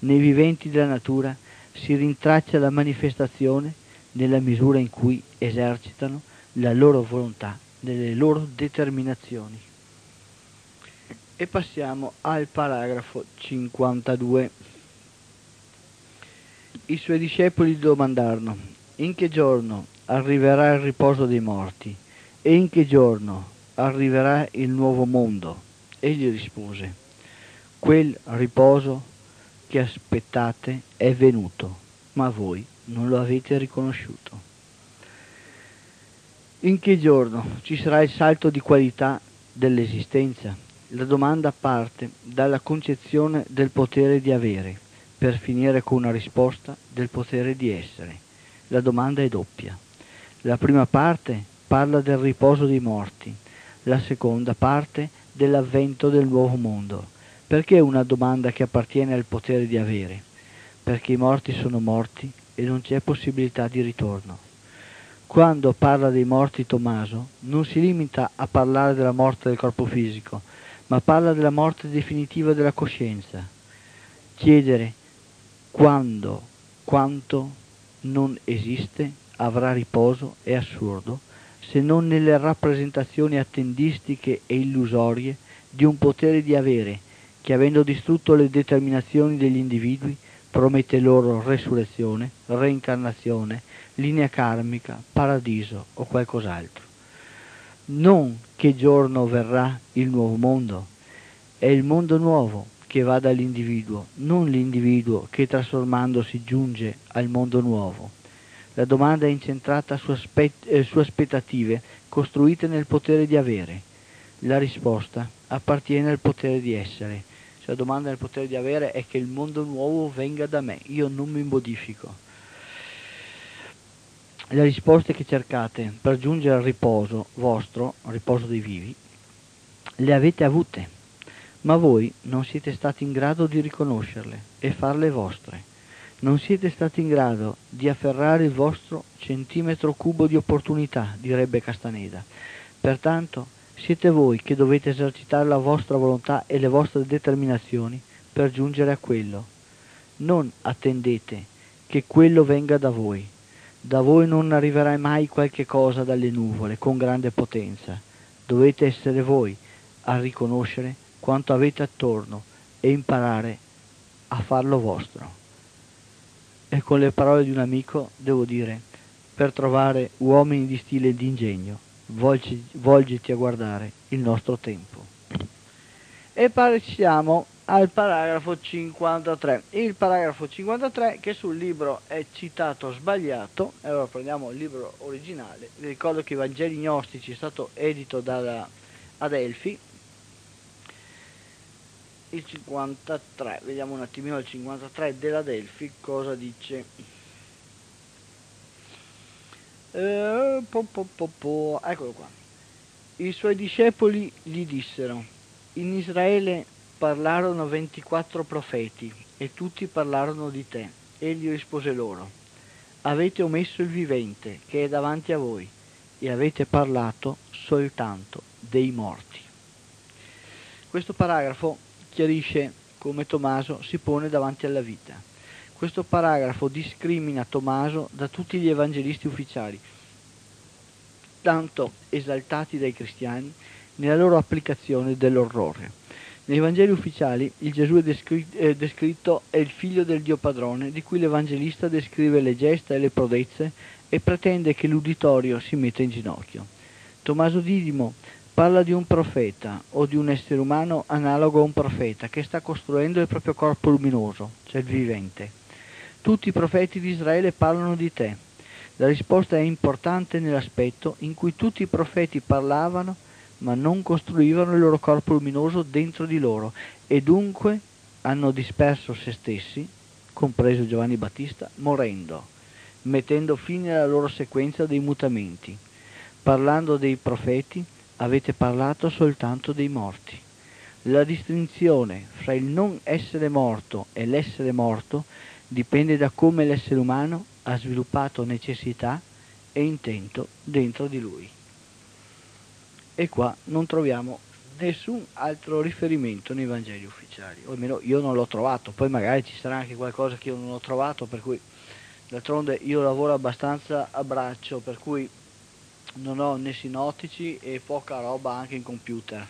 Nei viventi della natura si rintraccia la manifestazione nella misura in cui esercitano la loro volontà, nelle loro determinazioni. E passiamo al paragrafo 52. I suoi discepoli domandarono, in che giorno arriverà il riposo dei morti e in che giorno arriverà il nuovo mondo? Egli rispose, Quel riposo che aspettate è venuto, ma voi non lo avete riconosciuto. In che giorno ci sarà il salto di qualità dell'esistenza? La domanda parte dalla concezione del potere di avere, per finire con una risposta del potere di essere. La domanda è doppia. La prima parte parla del riposo dei morti, la seconda parte dell'avvento del nuovo mondo. Perché una domanda che appartiene al potere di avere? Perché i morti sono morti e non c'è possibilità di ritorno. Quando parla dei morti Tommaso non si limita a parlare della morte del corpo fisico, ma parla della morte definitiva della coscienza. Chiedere quando, quanto non esiste avrà riposo è assurdo se non nelle rappresentazioni attendistiche e illusorie di un potere di avere che avendo distrutto le determinazioni degli individui, promette loro resurrezione, reincarnazione, linea karmica, paradiso o qualcos'altro. Non che giorno verrà il nuovo mondo, è il mondo nuovo che va dall'individuo, non l'individuo che trasformandosi giunge al mondo nuovo. La domanda è incentrata su, aspet- eh, su aspettative costruite nel potere di avere. La risposta appartiene al potere di essere la domanda del potere di avere è che il mondo nuovo venga da me, io non mi modifico. Le risposte che cercate per giungere al riposo vostro, al riposo dei vivi, le avete avute, ma voi non siete stati in grado di riconoscerle e farle vostre. Non siete stati in grado di afferrare il vostro centimetro cubo di opportunità, direbbe Castaneda. Pertanto siete voi che dovete esercitare la vostra volontà e le vostre determinazioni per giungere a quello. Non attendete che quello venga da voi. Da voi non arriverà mai qualche cosa dalle nuvole con grande potenza. Dovete essere voi a riconoscere quanto avete attorno e imparare a farlo vostro. E con le parole di un amico devo dire, per trovare uomini di stile e di ingegno, volgi, volgiti a guardare il nostro tempo. E passiamo al paragrafo 53. Il paragrafo 53 che sul libro è citato sbagliato, allora prendiamo il libro originale, vi ricordo che i Vangeli Gnostici è stato edito dalla Adelphi, il 53, vediamo un attimino il 53 della Delfi cosa dice. Eh, po, po, po, Eccolo qua. I suoi discepoli gli dissero, in Israele parlarono 24 profeti e tutti parlarono di te. Egli rispose loro, avete omesso il vivente che è davanti a voi e avete parlato soltanto dei morti. Questo paragrafo chiarisce come Tommaso si pone davanti alla vita. Questo paragrafo discrimina Tommaso da tutti gli evangelisti ufficiali, tanto esaltati dai cristiani nella loro applicazione dell'orrore. Nei Vangeli ufficiali il Gesù è descritto, è descritto è il figlio del Dio padrone, di cui l'Evangelista descrive le gesta e le prodezze e pretende che l'uditorio si metta in ginocchio. Tommaso Didimo parla di un profeta o di un essere umano analogo a un profeta che sta costruendo il proprio corpo luminoso, cioè il vivente. Tutti i profeti di Israele parlano di te. La risposta è importante nell'aspetto in cui tutti i profeti parlavano ma non costruivano il loro corpo luminoso dentro di loro e dunque hanno disperso se stessi, compreso Giovanni Battista, morendo, mettendo fine alla loro sequenza dei mutamenti. Parlando dei profeti, avete parlato soltanto dei morti. La distinzione fra il non essere morto e l'essere morto dipende da come l'essere umano ha sviluppato necessità e intento dentro di lui. E qua non troviamo nessun altro riferimento nei Vangeli ufficiali, o almeno io non l'ho trovato, poi magari ci sarà anche qualcosa che io non ho trovato, per cui d'altronde io lavoro abbastanza a braccio, per cui non ho né sinottici e poca roba anche in computer.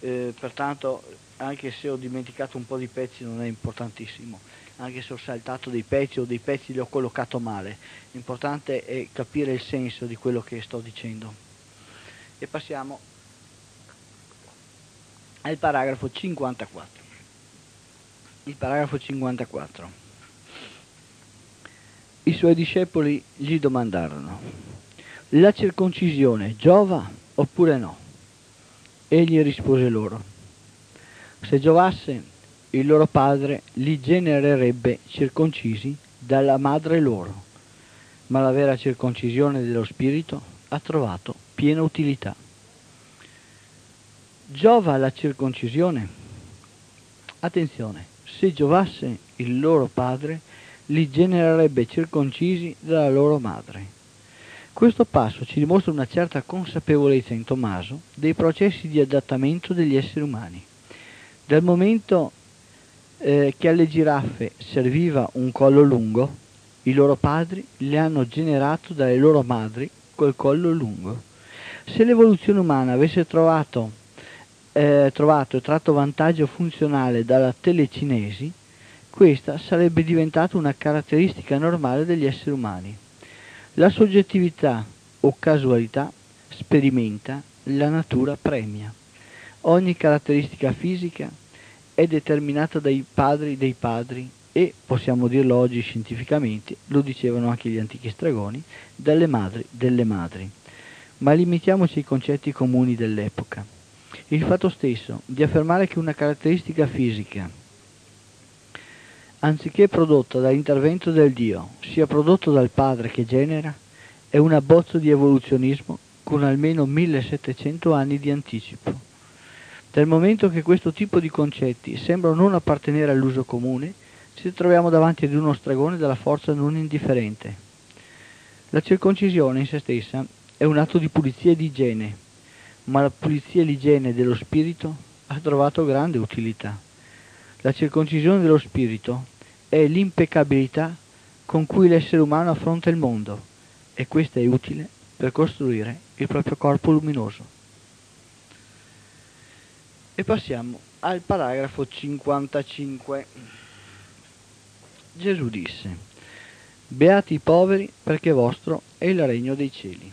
Eh, pertanto anche se ho dimenticato un po' di pezzi non è importantissimo, anche se ho saltato dei pezzi o dei pezzi li ho collocato male, l'importante è capire il senso di quello che sto dicendo. E passiamo al paragrafo 54. Il paragrafo 54. I suoi discepoli gli domandarono la circoncisione giova oppure no? Egli rispose loro, se giovasse il loro padre li genererebbe circoncisi dalla madre loro, ma la vera circoncisione dello spirito ha trovato piena utilità. Giova la circoncisione? Attenzione, se giovasse il loro padre li genererebbe circoncisi dalla loro madre questo passo ci dimostra una certa consapevolezza in Tommaso dei processi di adattamento degli esseri umani. Dal momento eh, che alle giraffe serviva un collo lungo, i loro padri le hanno generato dalle loro madri col collo lungo. Se l'evoluzione umana avesse trovato, eh, trovato e tratto vantaggio funzionale dalla telecinesi, questa sarebbe diventata una caratteristica normale degli esseri umani. La soggettività o casualità sperimenta, la natura premia. Ogni caratteristica fisica è determinata dai padri dei padri e, possiamo dirlo oggi scientificamente, lo dicevano anche gli antichi stragoni, dalle madri delle madri. Ma limitiamoci ai concetti comuni dell'epoca. Il fatto stesso di affermare che una caratteristica fisica anziché prodotta dall'intervento del Dio, sia prodotto dal Padre che genera, è un abbozzo di evoluzionismo con almeno 1700 anni di anticipo. Dal momento che questo tipo di concetti sembrano non appartenere all'uso comune, ci troviamo davanti ad uno stragone dalla forza non indifferente. La circoncisione in se stessa è un atto di pulizia e di igiene, ma la pulizia e l'igiene dello spirito ha trovato grande utilità. La circoncisione dello spirito è l'impeccabilità con cui l'essere umano affronta il mondo e questa è utile per costruire il proprio corpo luminoso. E passiamo al paragrafo 55. Gesù disse, Beati i poveri perché vostro è il regno dei cieli.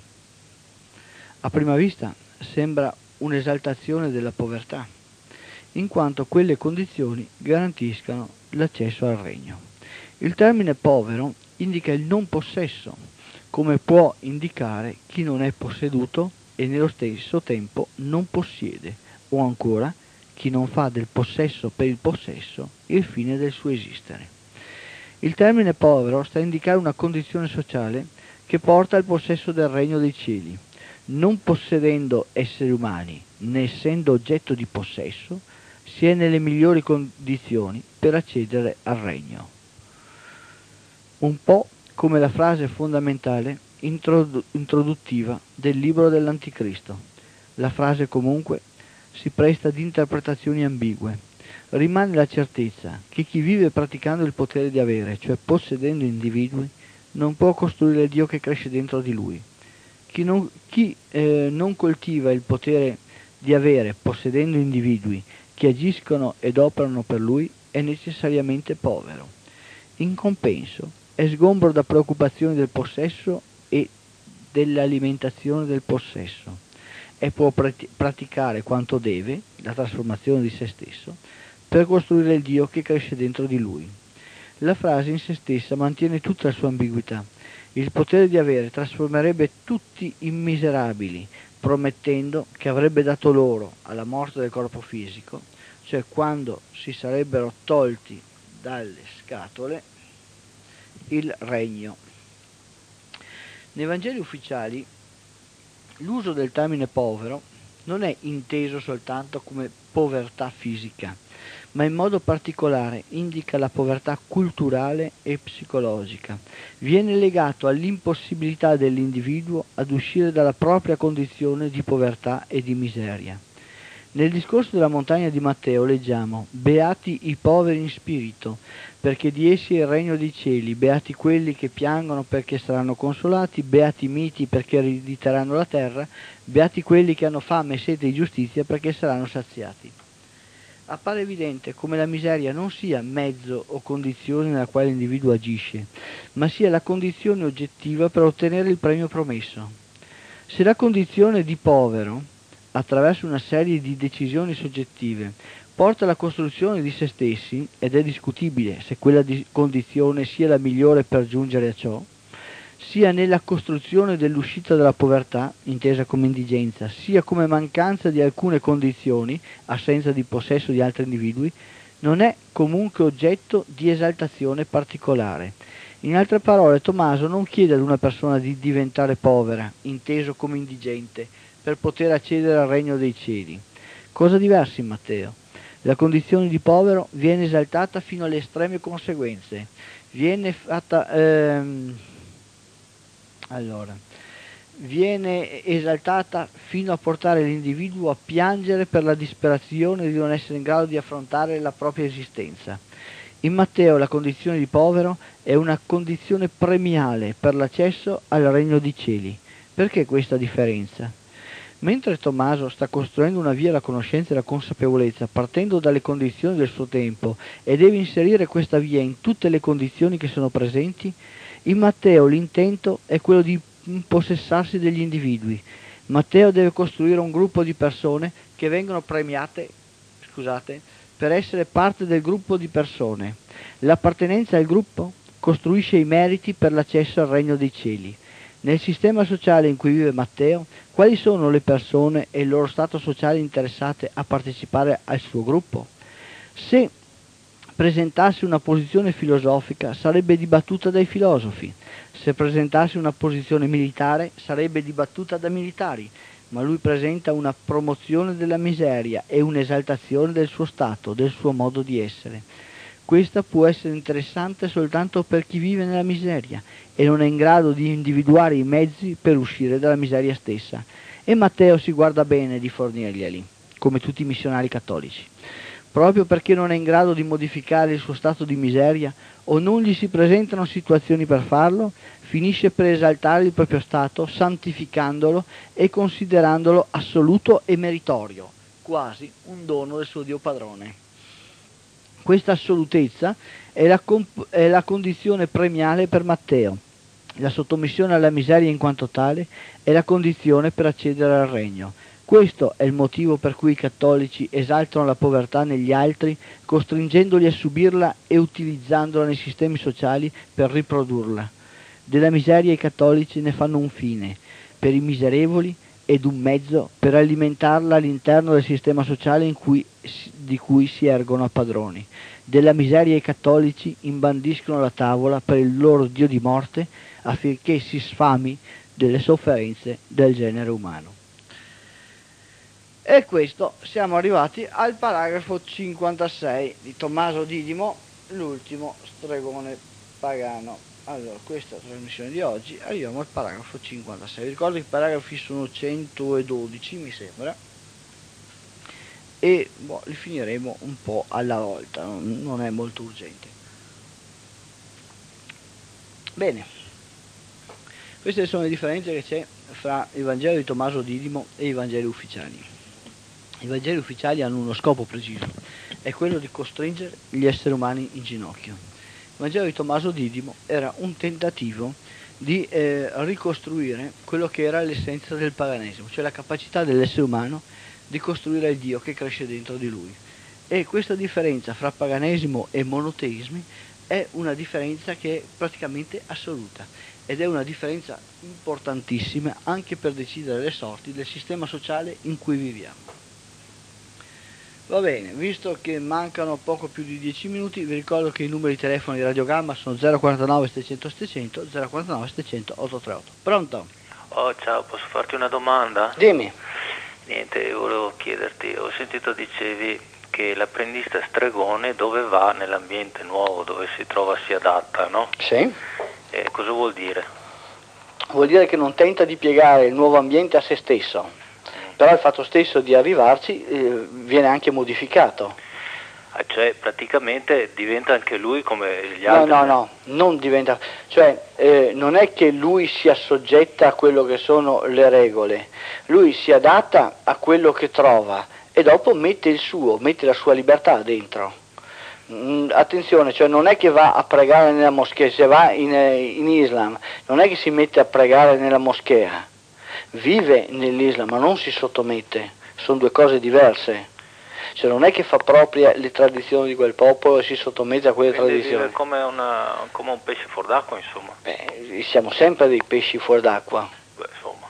A prima vista sembra un'esaltazione della povertà in quanto quelle condizioni garantiscano l'accesso al regno. Il termine povero indica il non possesso, come può indicare chi non è posseduto e nello stesso tempo non possiede, o ancora chi non fa del possesso per il possesso il fine del suo esistere. Il termine povero sta a indicare una condizione sociale che porta al possesso del regno dei cieli, non possedendo esseri umani né essendo oggetto di possesso, si è nelle migliori condizioni per accedere al regno. Un po' come la frase fondamentale introduttiva del libro dell'Anticristo. La frase comunque si presta ad interpretazioni ambigue. Rimane la certezza che chi vive praticando il potere di avere, cioè possedendo individui, non può costruire il Dio che cresce dentro di lui. Chi non, chi, eh, non coltiva il potere di avere, possedendo individui che agiscono ed operano per lui, è necessariamente povero. In compenso, è sgombro da preoccupazioni del possesso e dell'alimentazione del possesso e può praticare quanto deve, la trasformazione di se stesso, per costruire il Dio che cresce dentro di lui. La frase in se stessa mantiene tutta la sua ambiguità. Il potere di avere trasformerebbe tutti in miserabili, promettendo che avrebbe dato loro, alla morte del corpo fisico, cioè quando si sarebbero tolti dalle scatole, il regno. Nei Vangeli ufficiali l'uso del termine povero non è inteso soltanto come povertà fisica, ma in modo particolare indica la povertà culturale e psicologica. Viene legato all'impossibilità dell'individuo ad uscire dalla propria condizione di povertà e di miseria. Nel discorso della montagna di Matteo leggiamo Beati i poveri in spirito, perché di essi è il regno dei cieli, beati quelli che piangono perché saranno consolati, beati i miti perché erediteranno la terra, beati quelli che hanno fame e sete di giustizia perché saranno saziati. Appare evidente come la miseria non sia mezzo o condizione nella quale l'individuo agisce, ma sia la condizione oggettiva per ottenere il premio promesso. Se la condizione di povero attraverso una serie di decisioni soggettive, porta alla costruzione di se stessi, ed è discutibile se quella condizione sia la migliore per giungere a ciò, sia nella costruzione dell'uscita dalla povertà, intesa come indigenza, sia come mancanza di alcune condizioni, assenza di possesso di altri individui, non è comunque oggetto di esaltazione particolare. In altre parole, Tommaso non chiede ad una persona di diventare povera, inteso come indigente, per poter accedere al regno dei cieli. Cosa diversa in Matteo? La condizione di povero viene esaltata fino alle estreme conseguenze. Viene fatta... Ehm, allora, viene esaltata fino a portare l'individuo a piangere per la disperazione di non essere in grado di affrontare la propria esistenza. In Matteo la condizione di povero è una condizione premiale per l'accesso al regno dei cieli. Perché questa differenza? Mentre Tommaso sta costruendo una via alla conoscenza e alla consapevolezza partendo dalle condizioni del suo tempo e deve inserire questa via in tutte le condizioni che sono presenti, in Matteo l'intento è quello di impossessarsi degli individui. Matteo deve costruire un gruppo di persone che vengono premiate scusate, per essere parte del gruppo di persone. L'appartenenza al gruppo costruisce i meriti per l'accesso al regno dei cieli. Nel sistema sociale in cui vive Matteo, quali sono le persone e il loro stato sociale interessate a partecipare al suo gruppo? Se presentasse una posizione filosofica sarebbe dibattuta dai filosofi, se presentasse una posizione militare sarebbe dibattuta da militari, ma lui presenta una promozione della miseria e un'esaltazione del suo stato, del suo modo di essere. Questa può essere interessante soltanto per chi vive nella miseria e non è in grado di individuare i mezzi per uscire dalla miseria stessa. E Matteo si guarda bene di fornirglieli, come tutti i missionari cattolici. Proprio perché non è in grado di modificare il suo stato di miseria o non gli si presentano situazioni per farlo, finisce per esaltare il proprio stato, santificandolo e considerandolo assoluto e meritorio, quasi un dono del suo Dio padrone. Questa assolutezza è la, comp- è la condizione premiale per Matteo. La sottomissione alla miseria in quanto tale è la condizione per accedere al regno. Questo è il motivo per cui i cattolici esaltano la povertà negli altri, costringendoli a subirla e utilizzandola nei sistemi sociali per riprodurla. Della miseria i cattolici ne fanno un fine. Per i miserevoli ed un mezzo per alimentarla all'interno del sistema sociale cui, di cui si ergono padroni. Della miseria i cattolici imbandiscono la tavola per il loro Dio di morte affinché si sfami delle sofferenze del genere umano. E questo siamo arrivati al paragrafo 56 di Tommaso Didimo, l'ultimo stregone pagano. Allora, questa trasmissione di oggi arriviamo al paragrafo 56. Vi ricordo che i paragrafi sono 112, mi sembra, e boh, li finiremo un po' alla volta, non è molto urgente. Bene, queste sono le differenze che c'è fra il Vangelo di Tommaso Didimo e i Vangeli ufficiali. I Vangeli ufficiali hanno uno scopo preciso, è quello di costringere gli esseri umani in ginocchio. Il Vangelo di Tommaso Didimo era un tentativo di eh, ricostruire quello che era l'essenza del paganesimo, cioè la capacità dell'essere umano di costruire il Dio che cresce dentro di lui. E questa differenza fra paganesimo e monoteismi è una differenza che è praticamente assoluta ed è una differenza importantissima anche per decidere le sorti del sistema sociale in cui viviamo. Va bene, visto che mancano poco più di 10 minuti, vi ricordo che i numeri di telefono di Radio Gamma sono 049 700 700 049 700 838. Pronto? Oh, ciao, posso farti una domanda? Dimmi. Niente, volevo chiederti, ho sentito dicevi che l'apprendista stregone dove va nell'ambiente nuovo, dove si trova si adatta, no? Sì. Eh, cosa vuol dire? Vuol dire che non tenta di piegare il nuovo ambiente a se stesso. Però il fatto stesso di arrivarci eh, viene anche modificato. Ah, cioè praticamente diventa anche lui come gli altri? No, no, no, non diventa, cioè eh, non è che lui sia soggetta a quello che sono le regole, lui si adatta a quello che trova e dopo mette il suo, mette la sua libertà dentro. Mm, attenzione, cioè non è che va a pregare nella moschea, se va in, eh, in, Islam, non è che si mette a pregare nella moschea, vive nell'Islam ma non si sottomette, sono due cose diverse. Cioè non è che fa propria le tradizioni di quel popolo e si sottomette a quelle Quindi tradizioni. Vive come, una, come un pesce fuor d'acqua, insomma. Beh, siamo sempre dei pesci fuor d'acqua. Beh, insomma.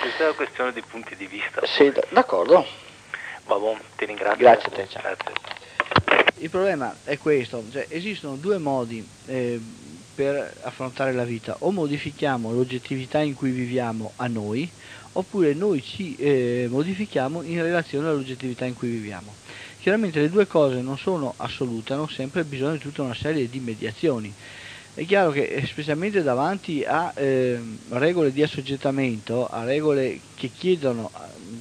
Questa è una questione di punti di vista. Sì, d'accordo. Va buon, ti ringrazio. Grazie a te, ciao. Grazie. Il problema è questo, cioè, esistono due modi eh, per affrontare la vita, o modifichiamo l'oggettività in cui viviamo a noi, oppure noi ci eh, modifichiamo in relazione all'oggettività in cui viviamo. Chiaramente le due cose non sono assolute, hanno sempre bisogno di tutta una serie di mediazioni. È chiaro che eh, specialmente davanti a eh, regole di assoggettamento, a regole che chiedono,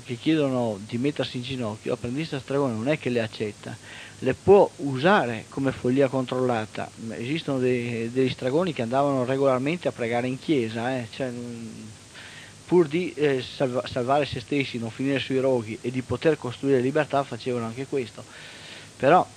che chiedono di mettersi in ginocchio, l'apprendista stregone non è che le accetta, le può usare come follia controllata. Esistono dei, degli stragoni che andavano regolarmente a pregare in chiesa, eh? cioè, pur di eh, salva, salvare se stessi, non finire sui roghi e di poter costruire libertà, facevano anche questo. Però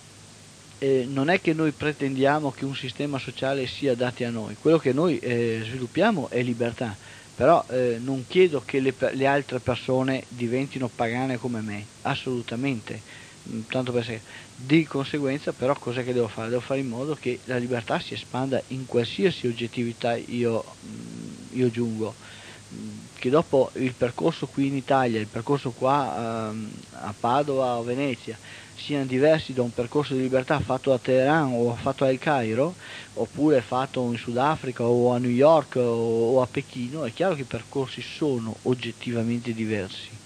eh, non è che noi pretendiamo che un sistema sociale sia dato a noi, quello che noi eh, sviluppiamo è libertà, però eh, non chiedo che le, le altre persone diventino pagane come me, assolutamente Mm, tanto per sé. Di conseguenza però cos'è che devo fare? Devo fare in modo che la libertà si espanda in qualsiasi oggettività io, mm, io giungo. Mm, che dopo il percorso qui in Italia, il percorso qua ehm, a Padova o Venezia, siano diversi da un percorso di libertà fatto a Teheran o fatto a El Cairo, oppure fatto in Sudafrica o a New York o a Pechino, è chiaro che i percorsi sono oggettivamente diversi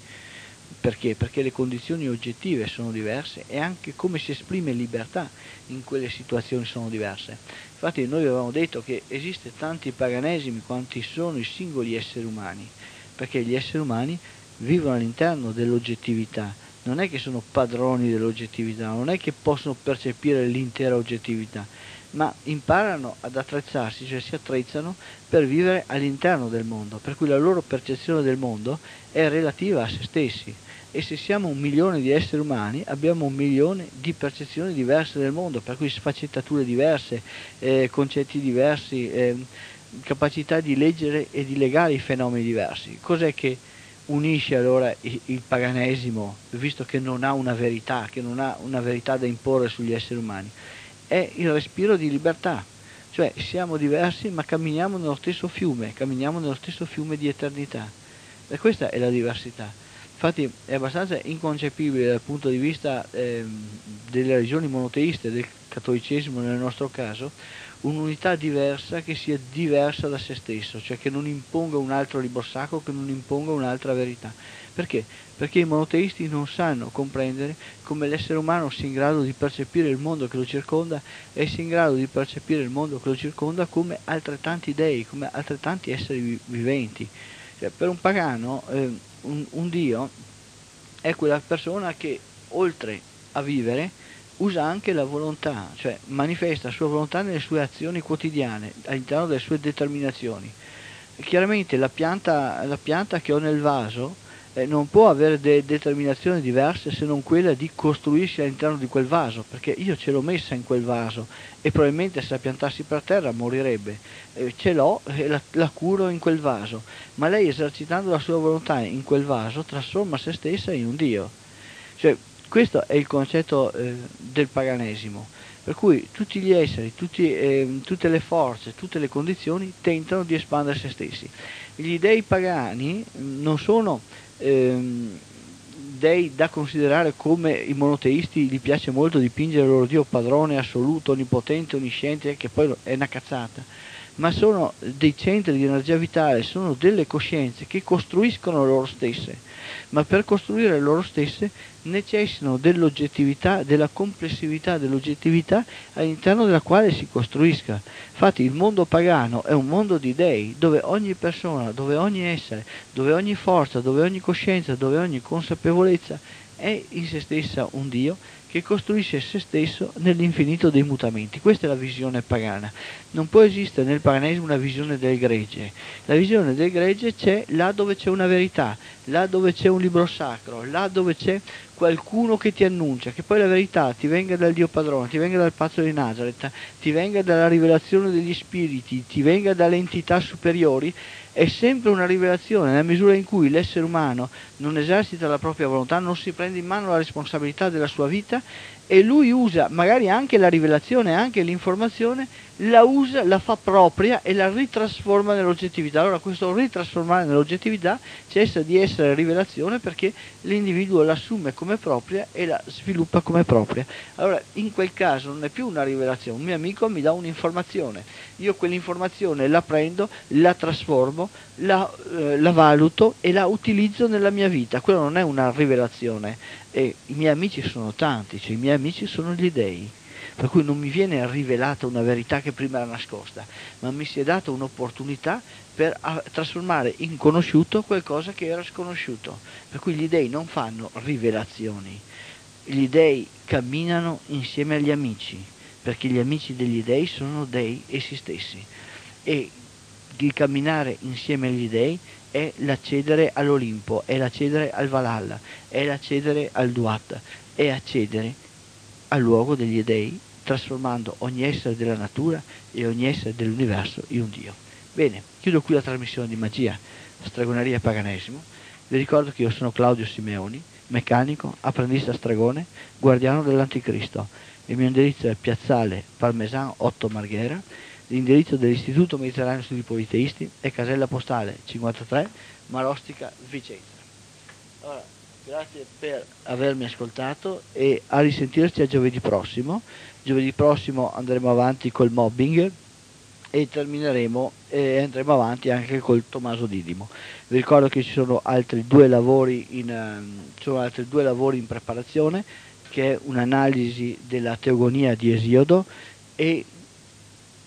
perché? Perché le condizioni oggettive sono diverse e anche come si esprime libertà in quelle situazioni sono diverse. Infatti noi avevamo detto che esiste tanti paganesimi quanti sono i singoli esseri umani, perché gli esseri umani vivono all'interno dell'oggettività, non è che sono padroni dell'oggettività, non è che possono percepire l'intera oggettività, ma imparano ad attrezzarsi, cioè si attrezzano per vivere all'interno del mondo, per cui la loro percezione del mondo è relativa a se stessi e se siamo un milione di esseri umani abbiamo un milione di percezioni diverse del mondo, per cui sfaccettature diverse, eh, concetti diversi, eh, capacità di leggere e di legare i fenomeni diversi. Cos'è che unisce allora il, paganesimo, visto che non ha una verità, che non ha una verità da imporre sugli esseri umani? È il respiro di libertà, cioè siamo diversi ma camminiamo nello stesso fiume, camminiamo nello stesso fiume di eternità E questa è la diversità. Infatti è abbastanza inconcepibile dal punto di vista eh, delle religioni monoteiste, del cattolicesimo nel nostro caso, un'unità diversa che sia diversa da se stesso, cioè che non imponga un altro libro che non imponga un'altra verità. Perché? Perché i monoteisti non sanno comprendere come l'essere umano sia in grado di percepire il mondo che lo circonda e sia in grado di percepire il mondo che lo circonda come altrettanti dei, come altrettanti esseri viventi. Cioè, per un pagano eh, un, un Dio è quella persona che oltre a vivere usa anche la volontà, cioè manifesta la sua volontà nelle sue azioni quotidiane, all'interno delle sue determinazioni. Chiaramente la pianta, la pianta che ho nel vaso eh, non può avere delle determinazioni diverse se non quella di costruirsi all'interno di quel vaso, perché io ce l'ho messa in quel vaso e probabilmente se la piantassi per terra morirebbe. Eh, ce l'ho e la, la, curo in quel vaso, ma lei esercitando la sua volontà in quel vaso trasforma se stessa in un Dio. Cioè, questo è il concetto eh, del paganesimo. Per cui tutti gli esseri, tutti, eh, tutte le forze, tutte le condizioni tentano di espandere se stessi. Gli dei pagani non sono ehm, dei da considerare come i monoteisti gli piace molto dipingere il loro Dio padrone assoluto, onnipotente, onnisciente, che poi è una cazzata, ma sono dei centri di energia vitale, sono delle coscienze che costruiscono loro stesse, ma per costruire loro stesse necessitano dell'oggettività, della complessività dell'oggettività all'interno della quale si costruisca. Infatti il mondo pagano è un mondo di dei, dove ogni persona, dove ogni essere, dove ogni forza, dove ogni coscienza, dove ogni consapevolezza è in se stessa un Dio che costruisce se stesso nell'infinito dei mutamenti. Questa è la visione pagana. Non può esistere nel paganesimo una visione del gregge. La visione del gregge c'è là dove c'è una verità, là dove c'è un libro sacro, là dove c'è qualcuno che ti annuncia, che poi la verità ti venga dal Dio padrone, ti venga dal pazzo di Nazareth, ti venga dalla rivelazione degli spiriti, ti venga dalle entità superiori, è sempre una rivelazione nella misura in cui l'essere umano non esercita la propria volontà, non si prende in mano la responsabilità della sua vita e lui usa magari anche la rivelazione, anche l'informazione, la usa, la fa propria e la ritrasforma nell'oggettività. Allora questo ritrasformare nell'oggettività cessa di essere rivelazione perché l'individuo l'assume come propria e la sviluppa come propria. Allora in quel caso non è più una rivelazione, un mio amico mi dà un'informazione, io quell'informazione la prendo, la trasformo, la, eh, la valuto e la utilizzo nella mia vita. Quello non è una rivelazione, e i miei amici sono tanti, cioè i miei amici sono gli dei, per cui non mi viene rivelata una verità che prima era nascosta, ma mi si è data un'opportunità per trasformare in conosciuto qualcosa che era sconosciuto. Per cui gli dei non fanno rivelazioni, gli dei camminano insieme agli amici, perché gli amici degli dei sono dei essi stessi. E di camminare insieme agli dei è l'accedere all'Olimpo, è l'accedere al Valhalla, è l'accedere al Duat, è accedere al luogo degli dei, trasformando ogni essere della natura e ogni essere dell'universo in un Dio. Bene, chiudo qui la trasmissione di magia, stregoneria e paganesimo. Vi ricordo che io sono Claudio Simeoni, meccanico, apprendista stregone, guardiano dell'Anticristo. Il mio indirizzo è Piazzale Parmesan 8 Marghera L'indirizzo dell'Istituto Mediterraneo Studi Politeisti è casella postale 53 Marostica Vicenza. Allora, grazie per avermi ascoltato e a risentirci a giovedì prossimo. Giovedì prossimo andremo avanti col mobbing e termineremo e andremo avanti anche col Tommaso Didimo. Vi ricordo che ci sono altri due lavori in, um, altri due lavori in preparazione che è un'analisi della teogonia di Esiodo e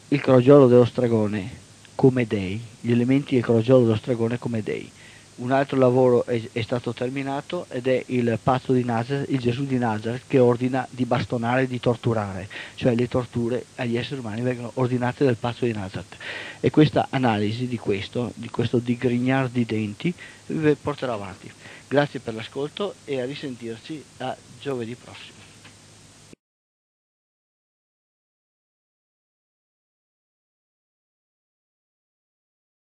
il crogiolo dello stragone come dei, gli elementi del crogiolo dello stragone come dei. Un altro lavoro è, è, stato terminato ed è il pazzo di Nazareth, il Gesù di Nazareth che ordina di bastonare e di torturare, cioè le torture agli esseri umani vengono ordinate dal pazzo di Nazareth. E questa analisi di questo, di questo digrignar di denti, vi porterò avanti. Grazie per l'ascolto e a risentirci a giovedì prossimo.